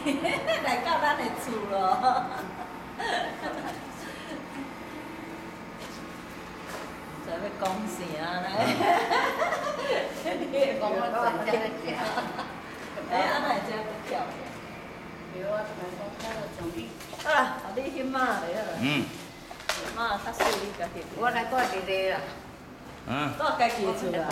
来到咱的厝咯。在要讲啥来？你讲我怎样？哎，安那这样来？对啊，讲到，啊，你马，嗯马。我来住伫咧啦，嗯，住家己厝啦。